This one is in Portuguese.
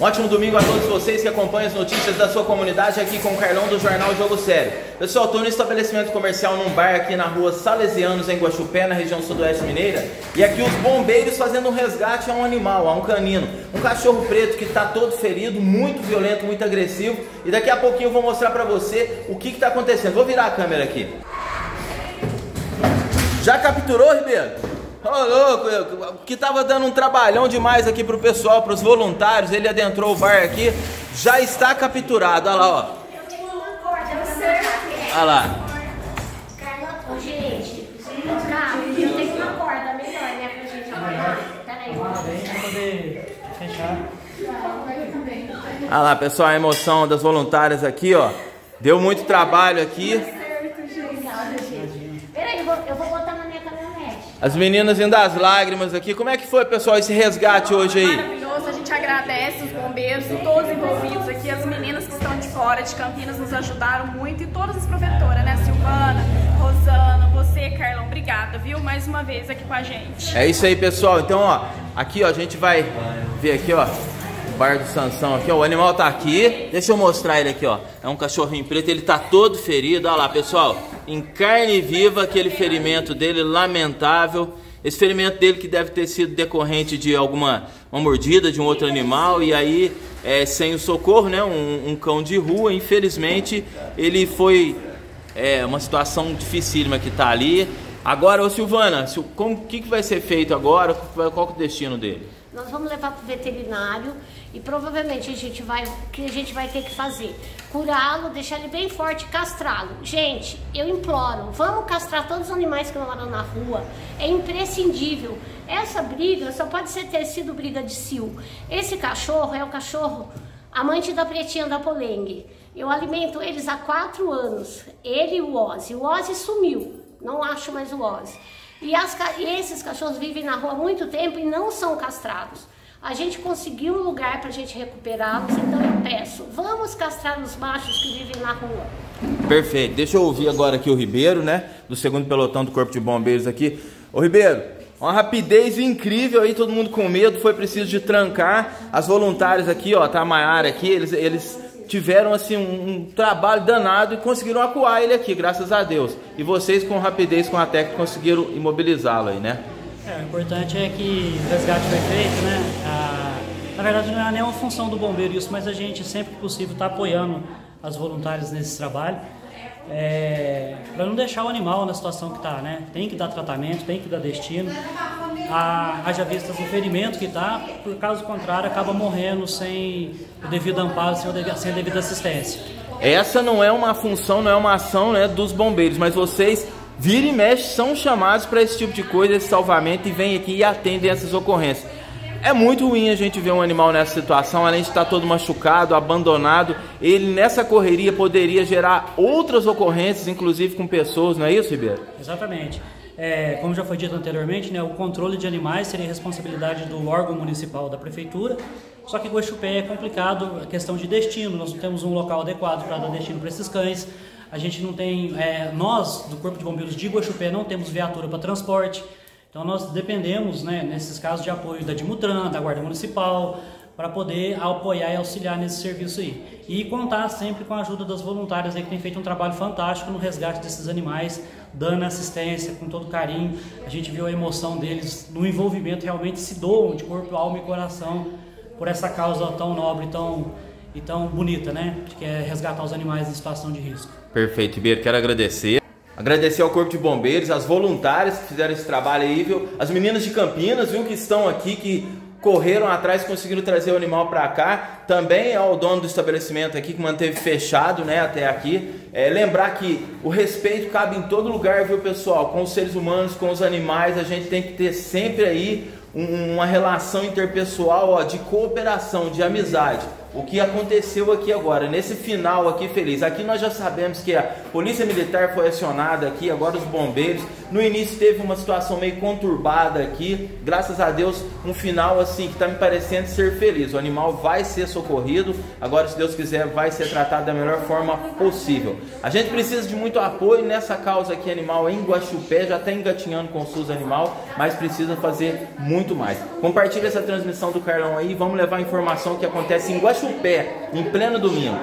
Um ótimo domingo a todos vocês que acompanham as notícias da sua comunidade aqui com o Carlão do Jornal Jogo Sério. Pessoal, estou no estabelecimento comercial num bar aqui na rua Salesianos, em Guaxupé, na região sudoeste mineira. E aqui os bombeiros fazendo um resgate a um animal, a um canino. Um cachorro preto que está todo ferido, muito violento, muito agressivo. E daqui a pouquinho eu vou mostrar para você o que está acontecendo. Vou virar a câmera aqui. Já capturou, Ribeiro? Ô, oh, louco, que tava dando um trabalhão demais aqui pro pessoal, pros voluntários, ele adentrou o bar aqui, já está capturado, olha lá, ó. Olha lá. Olha lá, pessoal, a emoção das voluntárias aqui, ó. Deu muito trabalho aqui. Peraí, eu vou, eu vou botar as meninas indo às lágrimas aqui. Como é que foi, pessoal, esse resgate hoje aí? Maravilhoso, a gente agradece os bombeiros e todos envolvidos aqui. As meninas que estão de fora de Campinas nos ajudaram muito e todas as professoras, né? Silvana, Rosana, você, Carlão, obrigada, viu? Mais uma vez aqui com a gente. É isso aí, pessoal. Então, ó, aqui, ó, a gente vai ver aqui, ó, o bar do Sansão aqui, ó. O animal tá aqui. Deixa eu mostrar ele aqui, ó. É um cachorrinho preto, ele tá todo ferido. Olha lá, pessoal em carne viva aquele ferimento dele lamentável. Esse ferimento dele que deve ter sido decorrente de alguma uma mordida de um outro animal e aí é, sem o socorro, né, um, um, cão de rua, infelizmente ele foi é, uma situação dificílima que está ali. Agora, ô Silvana, o que, que vai ser feito agora? Qual é o destino dele? Nós vamos levar para o veterinário e provavelmente a gente vai, que a gente vai ter que fazer? Curá-lo, deixar ele bem forte, castrá-lo. Gente, eu imploro, vamos castrar todos os animais que moram na rua. É imprescindível. Essa briga só pode ser ter sido briga de cio. Esse cachorro é o cachorro amante da pretinha da polengue. Eu alimento eles há quatro anos. Ele e o Ozzy. O Ozzy sumiu. Não acho mais o Ozzy. E, as, e esses cachorros vivem na rua há muito tempo e não são castrados. A gente conseguiu um lugar para a gente recuperá-los, então eu peço, vamos castrar os machos que vivem na rua. Perfeito. Deixa eu ouvir agora aqui o Ribeiro, né? Do segundo pelotão do Corpo de Bombeiros aqui. Ô Ribeiro, uma rapidez incrível aí, todo mundo com medo, foi preciso de trancar. As voluntárias aqui, ó, tá a Maiara aqui, eles, eles tiveram assim um, um, trabalho danado e conseguiram acuar ele aqui, graças a Deus. E vocês com rapidez, com a técnica, conseguiram imobilizá-lo aí, né? É, o importante é que o resgate foi feito, né? A, na verdade não é nenhuma função do bombeiro isso, mas a gente sempre que possível está apoiando as voluntárias nesse trabalho. É, para não deixar o animal na situação que está, né? Tem que dar tratamento, tem que dar destino. A, haja vista do ferimento que está, por caso contrário, acaba morrendo sem o devido amparo, sem, o sem a devida assistência. Essa não é uma função, não é uma ação né, dos bombeiros, mas vocês vira e mexe, são chamados para esse tipo de coisa, esse salvamento, e vêm aqui e atendem essas ocorrências. É muito ruim a gente ver um animal nessa situação, além de estar todo machucado, abandonado. Ele nessa correria poderia gerar outras ocorrências, inclusive com pessoas, não é isso, Ribeiro? Exatamente. É, como já foi dito anteriormente, né, o controle de animais seria responsabilidade do órgão municipal da prefeitura. Só que Guaxupé é complicado a questão de destino. Nós não temos um local adequado para dar destino para esses cães. A gente não tem, é, nós do Corpo de Bombeiros de Guaxupé não temos viatura para transporte, então nós dependemos, né, nesses casos de apoio da Dimutran, da Guarda Municipal, para poder apoiar e auxiliar nesse serviço aí. E contar sempre com a ajuda das voluntárias aí que tem feito um trabalho fantástico no resgate desses animais, dando assistência com todo carinho. A gente viu a emoção deles no envolvimento, realmente se doam de corpo, alma e coração por essa causa tão nobre, tão e tão bonita, né? Que é resgatar os animais em situação de risco. Perfeito, Ribeiro. Quero agradecer. Agradecer ao Corpo de Bombeiros, as voluntárias que fizeram esse trabalho aí, viu? As meninas de Campinas, viu, que estão aqui, que correram atrás, conseguiram trazer o animal para cá. Também ao dono do estabelecimento aqui, que manteve fechado, né, até aqui. É, lembrar que o respeito cabe em todo lugar, viu, pessoal? Com os seres humanos, com os animais, a gente tem que ter sempre aí uma relação interpessoal ó, de cooperação, de amizade. O que aconteceu aqui agora, nesse final aqui feliz. Aqui nós já sabemos que a Polícia Militar foi acionada aqui, agora os bombeiros. No início teve uma situação meio conturbada aqui, graças a Deus, um final assim que está me parecendo ser feliz. O animal vai ser socorrido, agora se Deus quiser vai ser tratado da melhor forma possível. A gente precisa de muito apoio nessa causa aqui animal em Guaxupé, já está engatinhando com o SUS animal, mas precisa fazer muito mais. Compartilhe essa transmissão do Carlão aí, vamos levar a informação que acontece em Guaxupé, em pleno domingo.